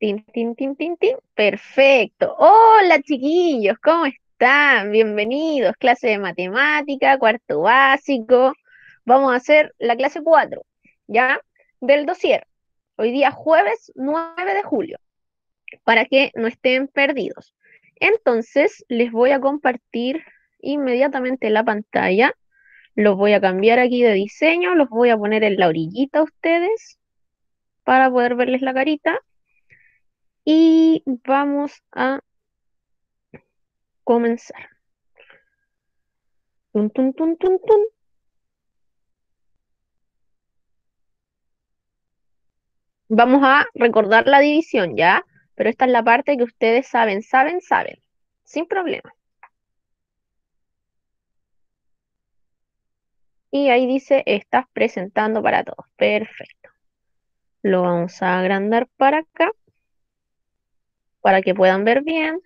Tin, tin, tin, tin, tin. Perfecto. Hola, chiquillos, ¿cómo están? Bienvenidos. Clase de matemática, cuarto básico. Vamos a hacer la clase 4, ¿ya? Del dossier. Hoy día jueves 9 de julio, para que no estén perdidos. Entonces, les voy a compartir inmediatamente la pantalla. Los voy a cambiar aquí de diseño, los voy a poner en la orillita a ustedes para poder verles la carita. Y vamos a comenzar. Tun, tun, tun, tun, tun. Vamos a recordar la división, ¿ya? Pero esta es la parte que ustedes saben, saben, saben. Sin problema. Y ahí dice, estás presentando para todos. Perfecto. Lo vamos a agrandar para acá para que puedan ver bien.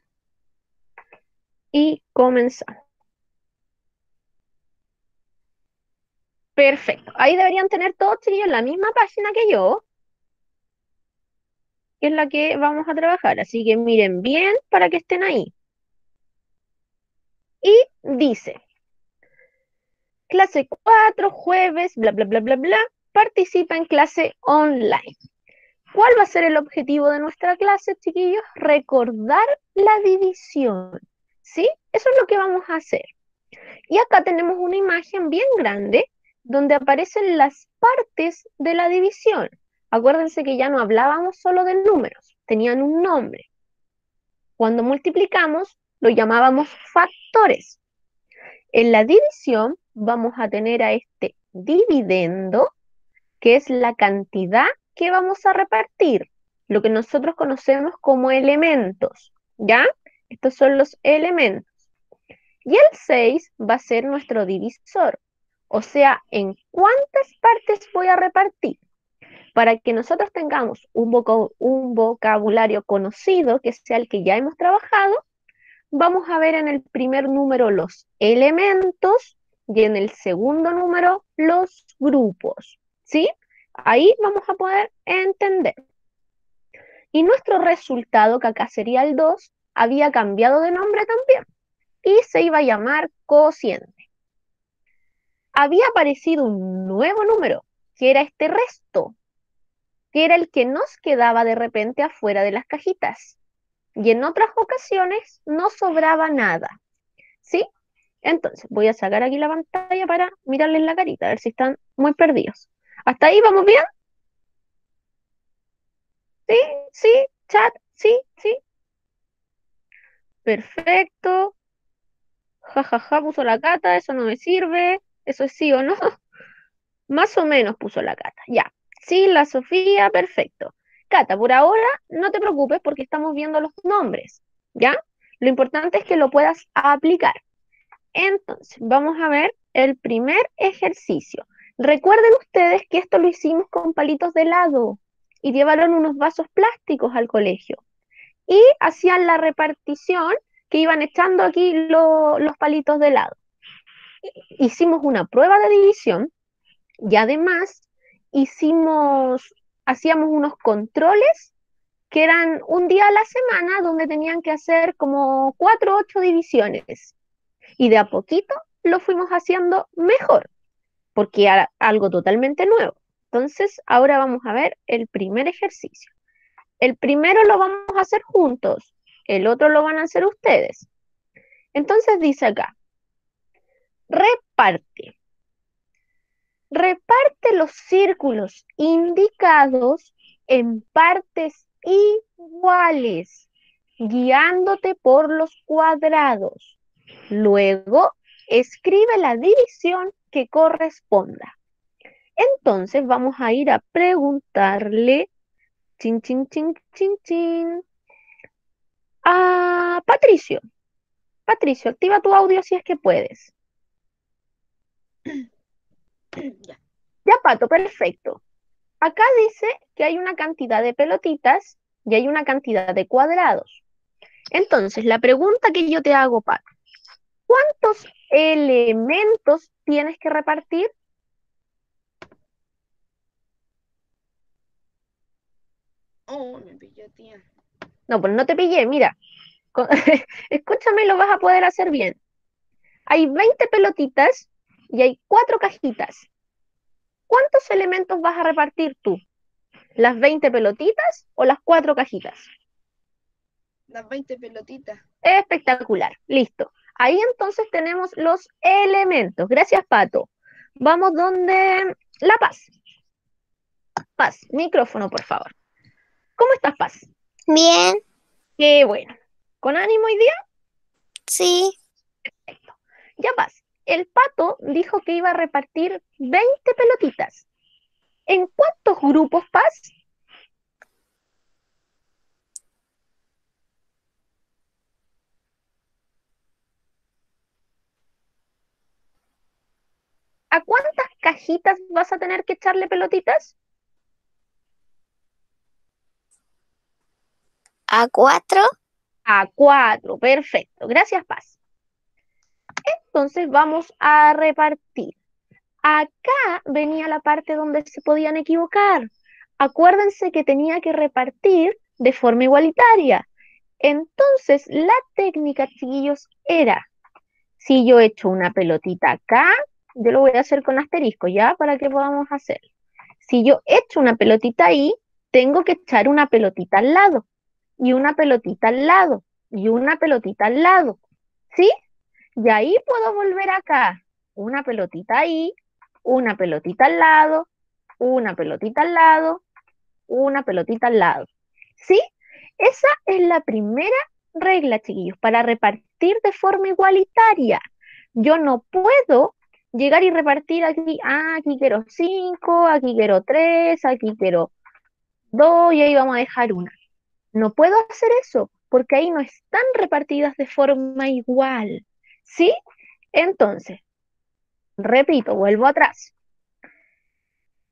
Y comenzamos. Perfecto. Ahí deberían tener todos chiquillos la misma página que yo, que es la que vamos a trabajar. Así que miren bien para que estén ahí. Y dice, clase 4, jueves, bla, bla, bla, bla, bla, participa en clase online. ¿Cuál va a ser el objetivo de nuestra clase, chiquillos? Recordar la división, ¿sí? Eso es lo que vamos a hacer. Y acá tenemos una imagen bien grande donde aparecen las partes de la división. Acuérdense que ya no hablábamos solo de números, tenían un nombre. Cuando multiplicamos, lo llamábamos factores. En la división vamos a tener a este dividendo, que es la cantidad ¿qué vamos a repartir? Lo que nosotros conocemos como elementos, ¿ya? Estos son los elementos. Y el 6 va a ser nuestro divisor, o sea, ¿en cuántas partes voy a repartir? Para que nosotros tengamos un, un vocabulario conocido, que sea el que ya hemos trabajado, vamos a ver en el primer número los elementos y en el segundo número los grupos, ¿sí? Ahí vamos a poder entender. Y nuestro resultado, que acá sería el 2, había cambiado de nombre también y se iba a llamar cociente. Había aparecido un nuevo número, que era este resto, que era el que nos quedaba de repente afuera de las cajitas. Y en otras ocasiones no sobraba nada. ¿Sí? Entonces, voy a sacar aquí la pantalla para mirarles la carita, a ver si están muy perdidos. ¿Hasta ahí vamos bien? Sí, sí, chat, sí, sí. Perfecto. Ja, ja, ja, puso la cata, eso no me sirve. Eso es sí o no. Más o menos puso la cata. Ya. Sí, la Sofía, perfecto. Cata, por ahora no te preocupes porque estamos viendo los nombres. ¿Ya? Lo importante es que lo puedas aplicar. Entonces, vamos a ver el primer ejercicio. Recuerden ustedes que esto lo hicimos con palitos de helado y llevaron unos vasos plásticos al colegio. Y hacían la repartición que iban echando aquí los palitos de helado. Hicimos una prueba de división y además hicimos, hacíamos unos controles que eran un día a la semana donde tenían que hacer como cuatro o ocho divisiones. Y de a poquito lo fuimos haciendo mejor porque era algo totalmente nuevo. Entonces, ahora vamos a ver el primer ejercicio. El primero lo vamos a hacer juntos, el otro lo van a hacer ustedes. Entonces dice acá, reparte. Reparte los círculos indicados en partes iguales, guiándote por los cuadrados. Luego, escribe la división que corresponda. Entonces vamos a ir a preguntarle, chin, chin, chin, chin, chin, a Patricio. Patricio, activa tu audio si es que puedes. Ya. ya, Pato, perfecto. Acá dice que hay una cantidad de pelotitas y hay una cantidad de cuadrados. Entonces, la pregunta que yo te hago, Pato, ¿cuántos elementos tienes que repartir? Oh, me pilló, tía. No, pues no te pillé, mira. Escúchame, lo vas a poder hacer bien. Hay 20 pelotitas y hay cuatro cajitas. ¿Cuántos elementos vas a repartir tú? ¿Las 20 pelotitas o las cuatro cajitas? Las 20 pelotitas. Espectacular, listo. Ahí entonces tenemos los elementos. Gracias, Pato. Vamos donde La Paz. Paz, micrófono, por favor. ¿Cómo estás, Paz? Bien, Qué bueno. ¿Con ánimo hoy día? sí, Perfecto. Ya, Paz. El Pato dijo que iba a repartir 20 pelotitas. ¿En cuántos grupos, Paz? ¿A cuántas cajitas vas a tener que echarle pelotitas? a cuatro, A cuatro, perfecto. Gracias, Paz. Entonces vamos a repartir. Acá venía la parte donde se podían equivocar. Acuérdense que tenía que repartir de forma igualitaria. Entonces, la técnica, chiquillos, era, si yo echo una pelotita acá, yo lo voy a hacer con asterisco, ¿ya? Para que podamos hacer. Si yo echo una pelotita ahí, tengo que echar una pelotita al lado y una pelotita al lado y una pelotita al lado, ¿sí? Y ahí puedo volver acá, una pelotita ahí, una pelotita al lado, una pelotita al lado, una pelotita al lado, ¿sí? Esa es la primera regla, chiquillos, para repartir de forma igualitaria. Yo no puedo llegar y repartir aquí, ah, aquí quiero cinco, aquí quiero tres, aquí quiero dos y ahí vamos a dejar una. No puedo hacer eso porque ahí no están repartidas de forma igual. ¿Sí? Entonces, repito, vuelvo atrás.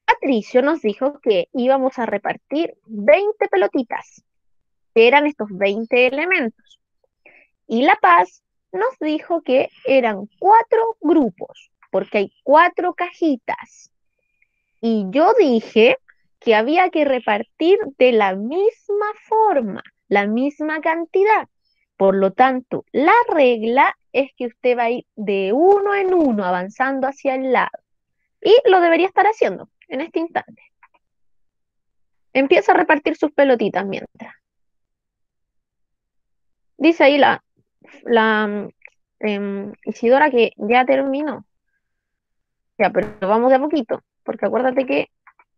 Patricio nos dijo que íbamos a repartir 20 pelotitas, que eran estos 20 elementos. Y La Paz nos dijo que eran cuatro grupos, porque hay cuatro cajitas. Y yo dije que había que repartir de la misma forma, la misma cantidad. Por lo tanto, la regla es que usted va a ir de uno en uno avanzando hacia el lado. Y lo debería estar haciendo en este instante. Empieza a repartir sus pelotitas mientras. Dice ahí la, la em, Isidora que ya terminó. Pero vamos de a poquito, porque acuérdate que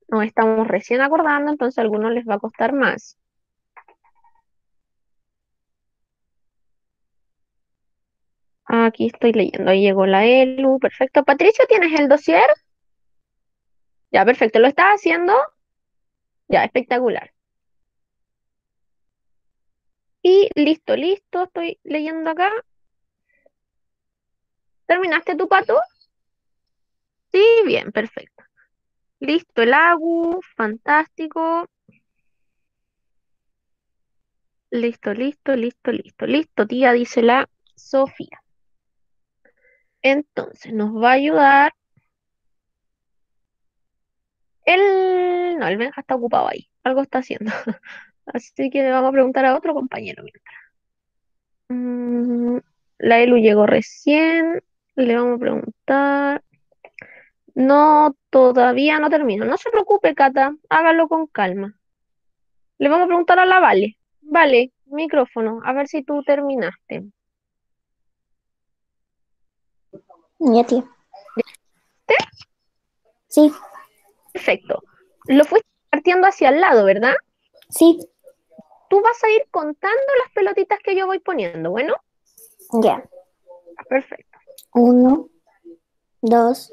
nos estamos recién acordando, entonces a algunos les va a costar más. Aquí estoy leyendo, ahí llegó la ELU, perfecto. Patricio, ¿tienes el dossier? Ya, perfecto, ¿lo estás haciendo? Ya, espectacular. Y listo, listo, estoy leyendo acá. ¿Terminaste tu pato? Bien, perfecto. Listo, el AGU, fantástico. Listo, listo, listo, listo, listo, tía, dice la Sofía. Entonces, nos va a ayudar. El... No, el Benja está ocupado ahí. Algo está haciendo. Así que le vamos a preguntar a otro compañero mientras. Mm, la Elu llegó recién. Le vamos a preguntar. No, todavía no termino. No se preocupe, Cata. Hágalo con calma. Le vamos a preguntar a la Vale. Vale, micrófono. A ver si tú terminaste. ya tío. Sí, Perfecto. Lo fuiste partiendo hacia el lado, ¿verdad? sí, Tú vas a ir contando las pelotitas que yo voy poniendo. Bueno, ya. perfecto. Uno, dos,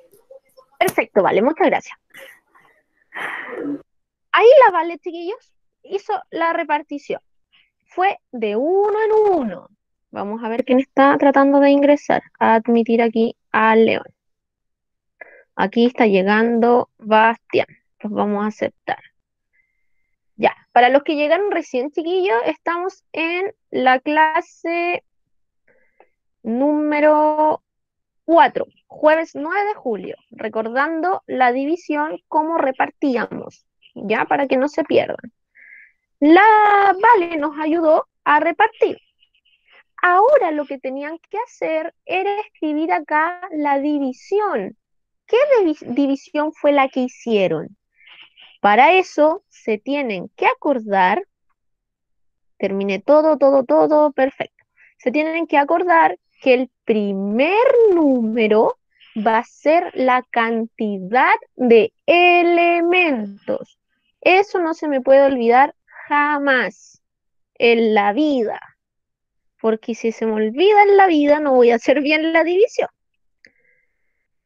Perfecto, vale, muchas gracias. Ahí la vale, chiquillos. hizo la repartición? Fue de uno en uno. Vamos a ver quién está tratando de ingresar a admitir aquí a León. Aquí está llegando Bastián. Pues vamos a aceptar. Ya, para los que llegaron recién, chiquillos, estamos en la clase número 4, jueves 9 de julio, recordando la división, cómo repartíamos, ya, para que no se pierdan. La Vale nos ayudó a repartir. Ahora lo que tenían que hacer era escribir acá la división. ¿Qué división fue la que hicieron? Para eso se tienen que acordar, terminé todo, todo, todo, perfecto. Se tienen que acordar que el primer número va a ser la cantidad de elementos. Eso no se me puede olvidar jamás en la vida. Porque si se me olvida en la vida, no voy a hacer bien la división.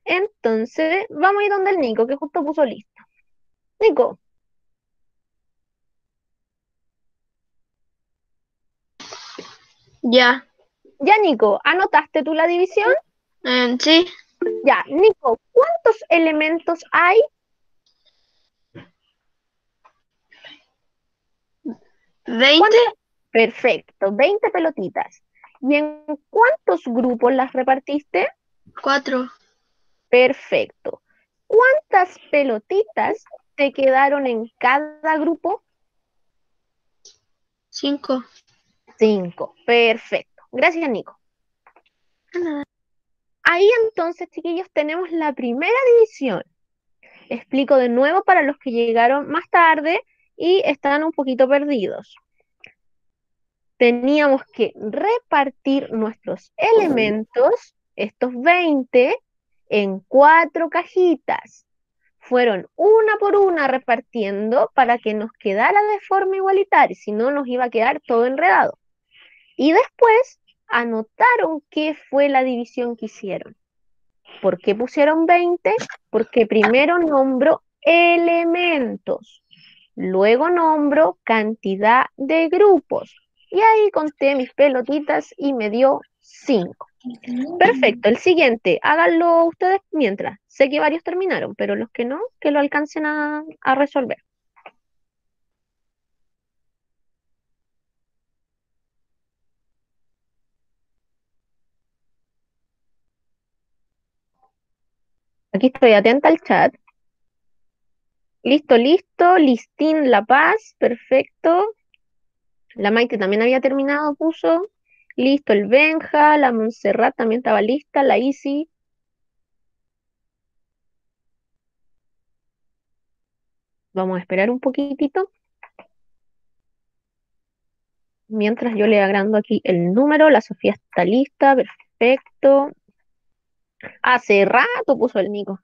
Entonces, vamos a ir donde el Nico, que justo puso listo. Nico. Ya. Ya, Nico, ¿anotaste tú la división? Em, sí. Ya, Nico, ¿cuántos elementos hay? ¿Veinte? Perfecto, 20 pelotitas. ¿Y en cuántos grupos las repartiste? Cuatro. Perfecto. ¿Cuántas pelotitas te quedaron en cada grupo? Cinco. Cinco. Perfecto. Gracias, Nico. Ahí entonces, chiquillos, tenemos la primera división. Explico de nuevo para los que llegaron más tarde y están un poquito perdidos. Teníamos que repartir nuestros elementos, estos 20, en cuatro cajitas. Fueron una por una repartiendo para que nos quedara de forma igualitaria, si no nos iba a quedar todo enredado. Y después anotaron qué fue la división que hicieron. ¿Por qué pusieron 20? Porque primero nombro elementos, luego nombro cantidad de grupos. Y ahí conté mis pelotitas y me dio 5. Perfecto, el siguiente, háganlo ustedes mientras. Sé que varios terminaron, pero los que no, que lo alcancen a, a resolver. Aquí estoy atenta al chat. Listo, listo. Listín La Paz, perfecto. La Maite también había terminado, puso. Listo, el Benja, la Montserrat también estaba lista, la Isi. Vamos a esperar un poquitito. Mientras yo le agrando aquí el número, la Sofía está lista, perfecto. Hace rato puso el Nico.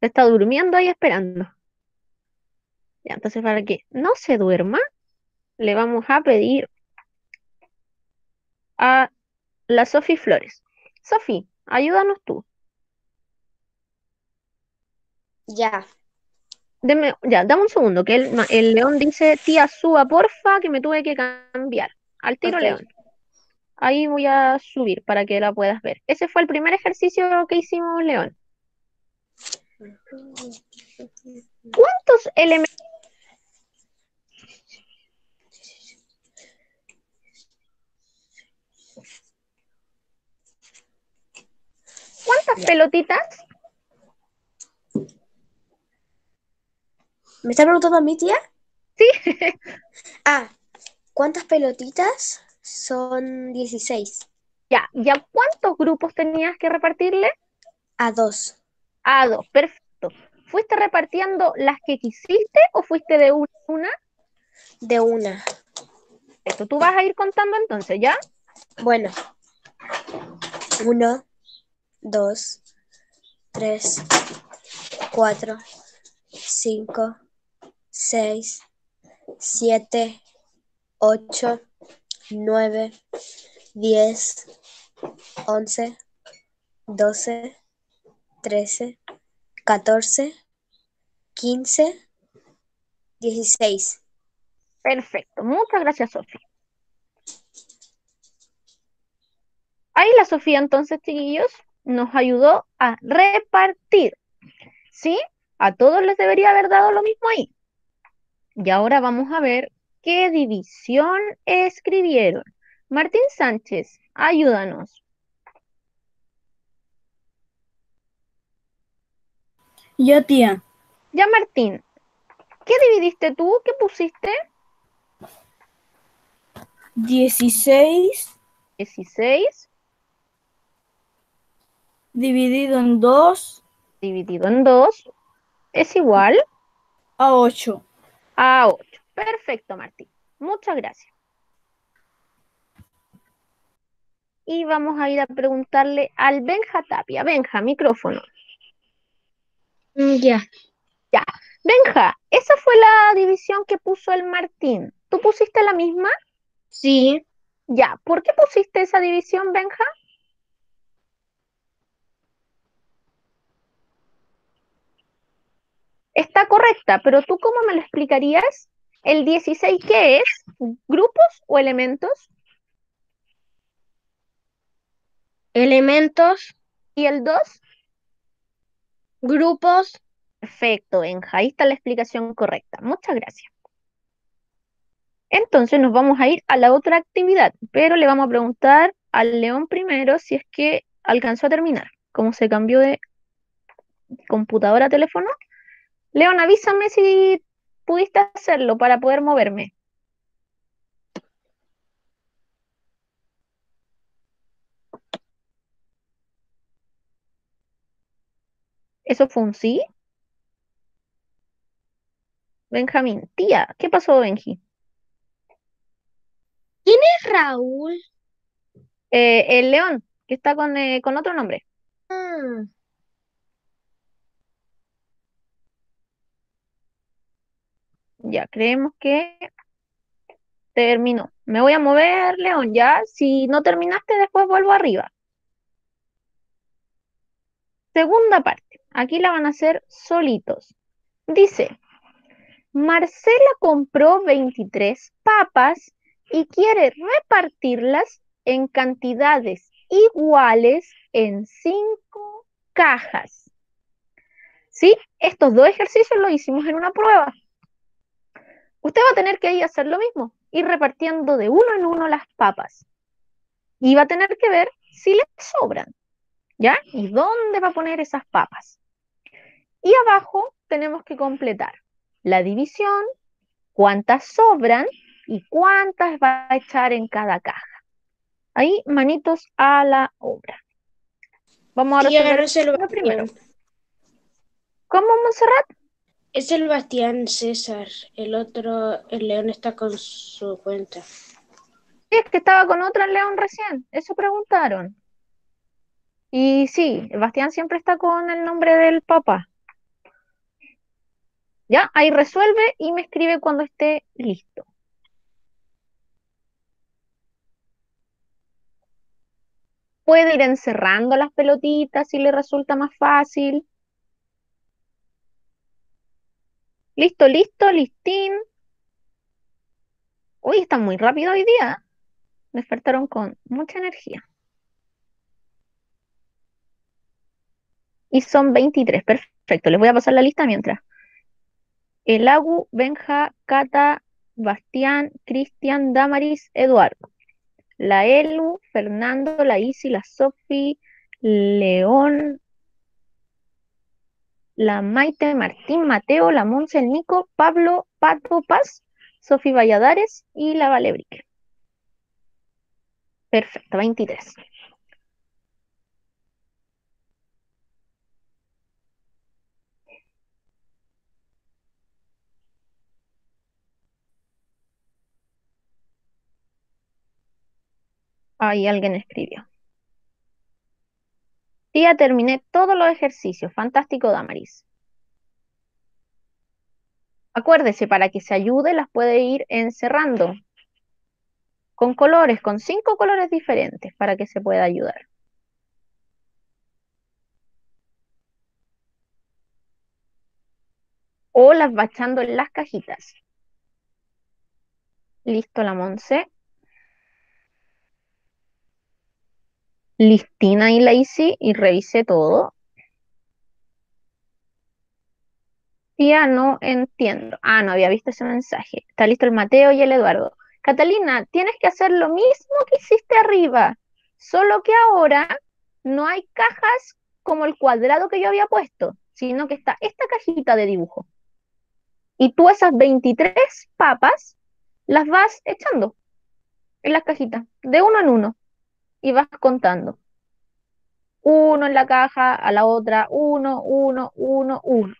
Se está durmiendo ahí esperando. Ya, entonces para que no se duerma, le vamos a pedir a la Sofi Flores. Sofi, ayúdanos tú. Ya. Deme, ya, dame un segundo, que el, el león dice, tía, suba, porfa, que me tuve que cambiar. Al tiro, león. Ahí voy a subir para que la puedas ver. Ese fue el primer ejercicio que hicimos, León. ¿Cuántos elementos? ¿Cuántas pelotitas? ¿Me está preguntando a mi tía? Sí. Ah, ¿cuántas pelotitas? Son 16. Ya, ¿ya cuántos grupos tenías que repartirle? A dos. A dos, perfecto. ¿Fuiste repartiendo las que quisiste o fuiste de una a una? De una. Esto tú vas a ir contando entonces, ¿ya? Bueno. Uno, dos, tres, cuatro, cinco, seis, siete, ocho, nueve, diez, once, doce, trece, catorce, quince, dieciséis. Perfecto. Muchas gracias, Sofía. Ahí la Sofía, entonces, chiquillos, nos ayudó a repartir. ¿Sí? A todos les debería haber dado lo mismo ahí. Y ahora vamos a ver qué división escribieron. Martín Sánchez, ayúdanos. Ya, tía. Ya, Martín, ¿qué dividiste tú? ¿Qué pusiste? 16 16 dividido en 2 dividido en 2 es igual a 8. a 8. Perfecto, Martín. Muchas gracias. Y vamos a ir a preguntarle al Benja Tapia. Benja, micrófono. Ya. Benja, esa fue la división que puso el Martín. ¿Tú pusiste la misma? Sí. Ya. ¿Por qué pusiste esa división, Benja? Está correcta, pero ¿tú cómo me lo explicarías? ¿El 16 qué es? ¿Grupos o elementos? Elementos, ¿Y el 2? grupos. Perfecto, Benja. Ahí está la explicación correcta. Muchas gracias. Entonces nos vamos a ir a la otra actividad, pero le vamos a preguntar al León primero si es que alcanzó a terminar. Como se cambió de computadora a teléfono. León, avísame si pudiste hacerlo para poder moverme. ¿Eso fue un sí? Benjamín, tía, ¿qué pasó, Benji? Raúl. Eh, el León, que está con, eh, con otro nombre. Ya, creemos que terminó. Me voy a mover, León, ya. Si no terminaste, después vuelvo arriba. Segunda parte. Aquí la van a hacer solitos. Dice, Marcela compró 23 papas y quiere repartirlas en cantidades iguales en 5 cajas. ¿Sí? Estos dos ejercicios los hicimos en una prueba. Usted va a tener que ir a hacer lo mismo, ir repartiendo de uno en uno las papas. Y va a tener que ver si le sobran. ¿Ya? ¿Y dónde va a poner esas papas? Y abajo tenemos que completar la división, cuántas sobran y cuántas va a echar en cada caja. Ahí, manitos a la obra. Vamos a resolver lo primero. ¿Cómo, Montserrat? Es el Bastián César. El otro, el león está con su cuenta. Sí, es que estaba con otra en León recién. Eso preguntaron. Y sí, Bastián siempre está con el nombre del papá. Ya, ahí resuelve y me escribe cuando esté listo. Puede ir encerrando las pelotitas si le resulta más fácil. Listo, listo, listín. Uy, está muy rápido hoy día. Me despertaron con mucha energía. Y son 23, perfecto. Les voy a pasar la lista mientras. El Agu, Benja, Cata, Bastián, Cristian, Damaris, Eduardo. La Elu, Fernando, la Isi, la Sofi, León, la Maite, Martín, Mateo, la Monse, el Nico, Pablo, Pato, Paz, Sofi Valladares y la Valebrique. Perfecto, 23. Ahí alguien escribió. Tía, terminé todos los ejercicios. Fantástico, Damaris. Acuérdese, para que se ayude, las puede ir encerrando con colores, con cinco colores diferentes para que se pueda ayudar. O las va echando en las cajitas. Listo, la Monse. Listina y Lacey y revisé todo. Tía, no entiendo. Ah, no había visto ese mensaje. Está listo el Mateo y el Eduardo. Catalina, tienes que hacer lo mismo que hiciste arriba, solo que ahora no hay cajas como el cuadrado que yo había puesto, sino que está esta cajita de dibujo. Y tú esas 23 papas las vas echando en las cajitas, de uno en uno, y vas contando. Uno en la caja, a la otra, uno, uno, uno, uno.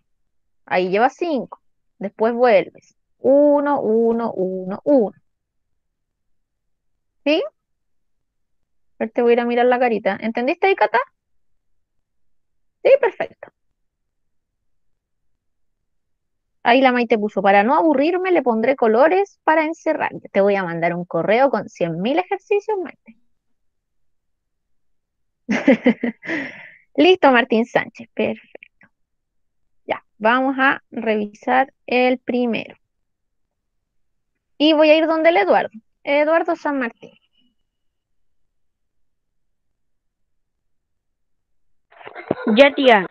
Ahí llevas cinco. Después vuelves. Uno, uno, uno, uno. ¿Sí? A ver, te voy a ir a mirar la carita. ¿Entendiste ahí, Cata? Sí, perfecto. Ahí la Maite puso, para no aburrirme le pondré colores para encerrar. Te voy a mandar un correo con 100.000 ejercicios, Maite. Listo, Martín Sánchez. Perfecto. Ya, vamos a revisar el primero. Y voy a ir donde el Eduardo. Eduardo San Martín. Ya, tía.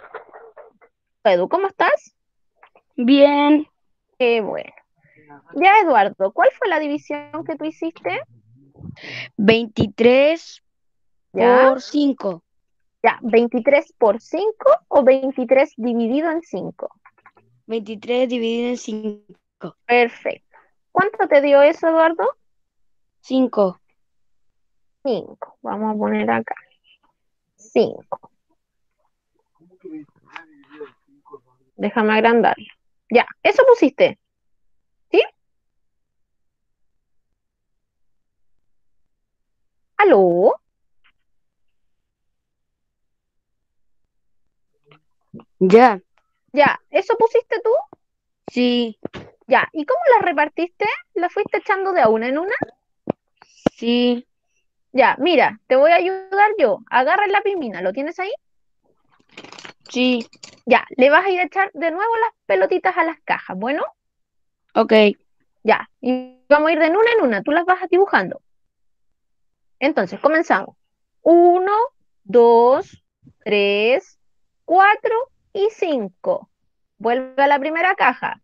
Edu, ¿cómo estás? Bien. Qué bueno. Ya, Eduardo, ¿cuál fue la división que tú hiciste? 23 ¿Ya? por 5. Ya, 23 por 5 o 23 dividido en 5. 23 dividido en 5. Perfecto. ¿Cuánto te dio eso, Eduardo? 5. 5. Vamos a poner acá. 5. Déjame agrandarlo. Ya, eso pusiste. ¿Sí? ¿Aló? Ya. Ya, ¿eso pusiste tú? Sí. Ya, ¿y cómo las repartiste? ¿Las fuiste echando de a una en una? Sí. Ya, mira, te voy a ayudar yo. Agarra la pimina, ¿lo tienes ahí? Sí. Ya, le vas a ir a echar de nuevo las pelotitas a las cajas. Bueno, Ok. ya, y vamos a ir de una en una, tú las vas dibujando. Entonces, comenzamos. Uno, dos, tres, cuatro y cinco. Vuelve a la primera caja.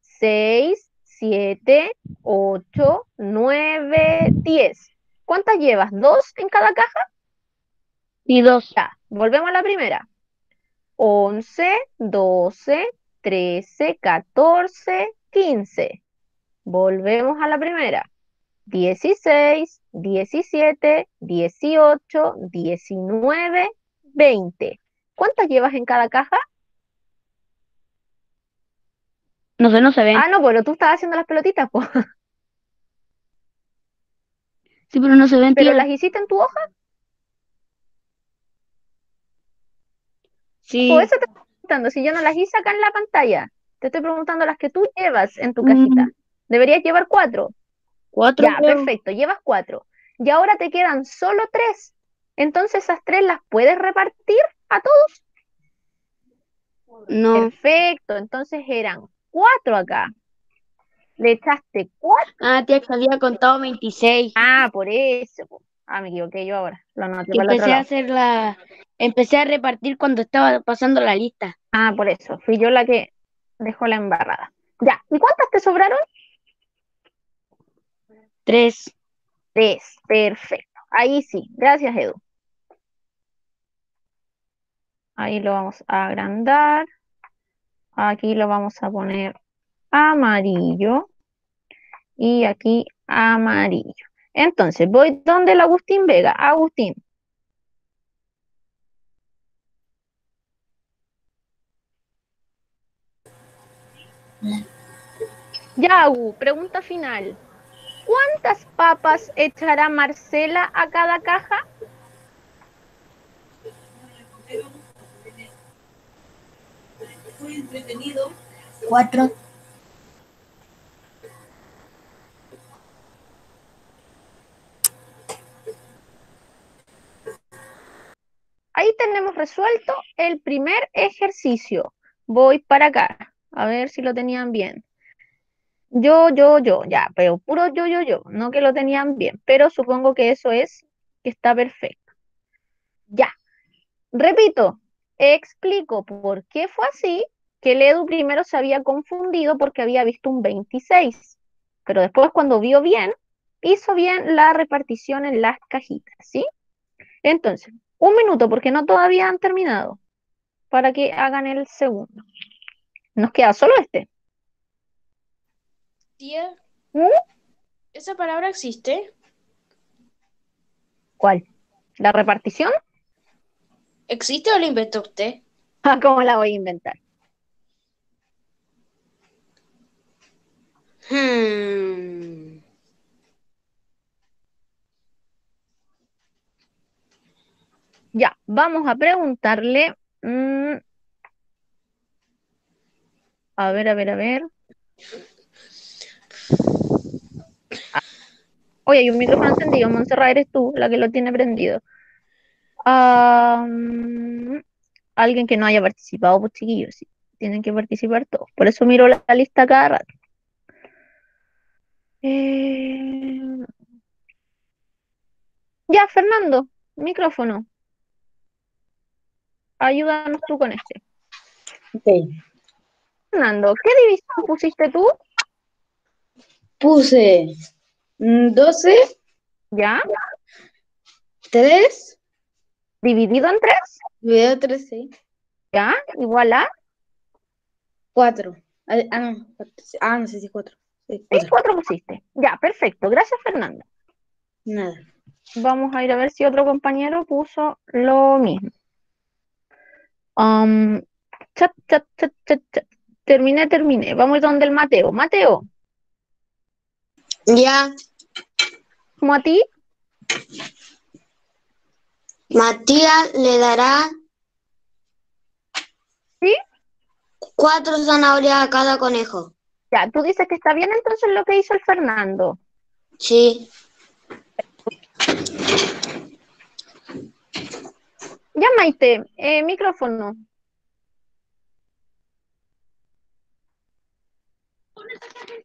Seis, siete, ocho, nueve, diez. ¿Cuántas llevas? ¿Dos en cada caja? Y 2. Ya, volvemos a la primera. 11, 12, 13, 14, 15. Volvemos a la primera. 16, 17, 18, 19, 20. ¿Cuántas llevas en cada caja? No sé, no se ven. Ah, no, bueno, tú estabas haciendo las pelotitas, pues. Sí, pero no se ven, ¿Pero las hiciste en tu hoja? Sí. Por eso te estoy preguntando, si yo no las hice acá en la pantalla. Te estoy preguntando las que tú llevas en tu Mm. cajita. Deberías llevar cuatro. 4. Ya, perfecto, llevas cuatro. Y ahora te quedan solo tres. Entonces esas tres las puedes repartir a todos. No. Perfecto, entonces eran cuatro acá. Le echaste cuatro. Ah, tía, que había contado 26. Ah, por eso. Ah, me equivoqué yo ahora. Lo anoté Que para empecé a hacer la. Empecé a repartir cuando estaba pasando la lista. Ah, por eso. Fui yo la que dejó la embarrada. Ya, ¿y cuántas te sobraron? 3. Tres. Perfecto. Ahí sí. Gracias, Edu. Ahí lo vamos a agrandar. Aquí lo vamos a poner amarillo. Y aquí amarillo. Entonces, voy donde el Agustín Vega. Agustín. Yagu, pregunta final. ¿Cuántas papas echará Marcela a cada caja? Cuatro. Ahí tenemos resuelto el primer ejercicio. Voy para acá, a ver si lo tenían bien. Yo, yo, yo, ya, pero puro yo, yo, yo, no que lo tenían bien, pero supongo que eso es que está perfecto. Ya, repito, explico por qué fue así, que el Edu primero se había confundido porque había visto un 26, pero después cuando vio bien, hizo bien la repartición en las cajitas, ¿sí? Entonces, un minuto porque no todavía han terminado, para que hagan el segundo. Nos queda solo este. Tía, ¿Mm? ¿esa palabra existe? ¿Cuál? ¿La repartición? ¿Existe o la inventó usted? Ah, ¿Cómo la voy a inventar? Hmm. Ya, vamos a preguntarle. mm, a ver, a ver, a ver. Ah, Oye, hay un micrófono encendido. Montserrat, eres tú la que lo tiene prendido. Mm, alguien que no haya participado, pues chiquillos, sí. Tienen que participar todos. Por eso miro la, la lista cada rato. Eh, Ya, Fernando, micrófono. Ayúdanos tú con este. Ok. Fernando, ¿qué división pusiste tú? Puse mm, 12, ¿Ya? 3, ¿Dividido en tres? video 13, ¿Ya? Igual a 4. Ah, ah, no, cuatro, sí. ah, no sé si 4. Sí, seis, cuatro. cuatro pusiste. Ya, perfecto. Gracias, Fernando. Nada. Vamos a ir a ver si otro compañero puso lo mismo. Um, chat, chat, chat, chat, chat. Terminé, terminé. Vamos donde el Mateo. Mateo, Ya, como a ti, Matías le dará ¿sí? cuatro zanahorias a cada conejo. Ya, tú dices que está bien entonces lo que hizo el Fernando. Sí, Ya, Maite, eh, micrófono.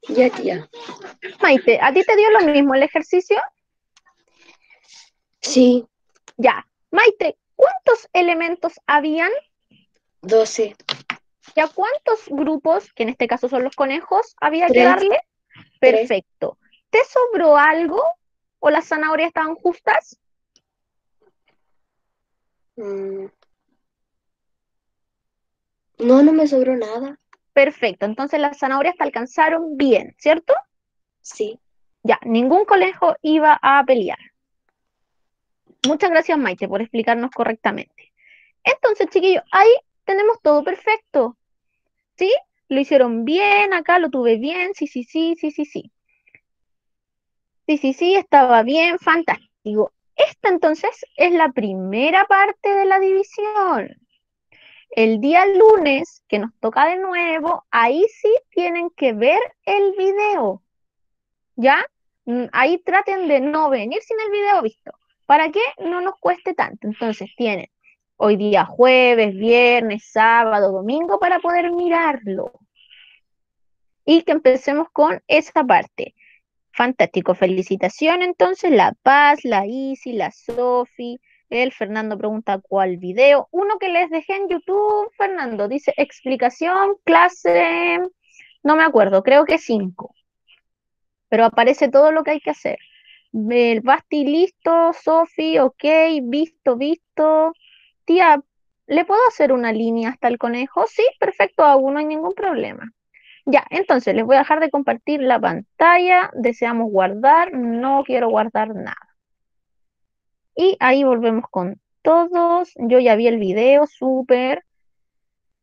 Ya, tía. Maite, ¿a ti te dio lo mismo el ejercicio? Sí, Ya. Maite, ¿cuántos elementos habían? 12. ¿Ya cuántos grupos, que en este caso son los conejos, había que darle? Tres. Perfecto. ¿Te sobró algo o las zanahorias estaban justas? Mm. No, no me sobró nada. Perfecto. Entonces las zanahorias te alcanzaron bien, ¿cierto? Sí. Ya, ningún conejo iba a pelear. Muchas gracias, Maite, por explicarnos correctamente. Entonces, chiquillos, ahí tenemos todo perfecto. ¿Sí? Lo hicieron bien, acá lo tuve bien, sí, sí, sí, sí, sí, sí. Sí, sí, sí, estaba bien, fantástico. Esta entonces es la primera parte de la división. El día lunes, que nos toca de nuevo, ahí sí tienen que ver el video. ¿Ya? Mm, Ahí traten de no venir sin el video visto, para que no nos cueste tanto. Entonces tienen hoy día jueves, viernes, sábado, domingo para poder mirarlo. Y que empecemos con esa parte. Fantástico, felicitación entonces, La Paz, la Isi, la Sofi, el Fernando pregunta cuál video. Uno que les dejé en YouTube, Fernando, dice explicación, clase, no me acuerdo, creo que cinco. Pero aparece todo lo que hay que hacer. El Basti listo, Sofi, ok, visto, visto. Tía, ¿le puedo hacer una línea hasta el conejo? Sí, perfecto, aún no hay ningún problema. Ya, entonces les voy a dejar de compartir la pantalla. Deseamos guardar, no quiero guardar nada. Y ahí volvemos con todos. Yo ya vi el video, súper.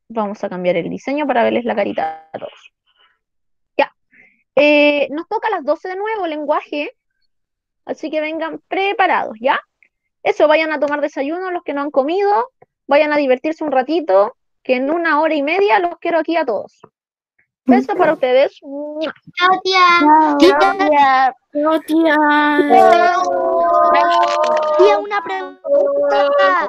Vamos a cambiar el diseño para verles la carita a todos. Ya. Eh, nos toca a las 12 de nuevo lenguaje. Así que vengan preparados, ¿ya? Eso, vayan a tomar desayuno los que no han comido. Vayan a divertirse un ratito. Que en una hora y media los quiero aquí a todos. Besos para ustedes. Chao, tía. Gracias. Chao, tía. Tía, una pregunta.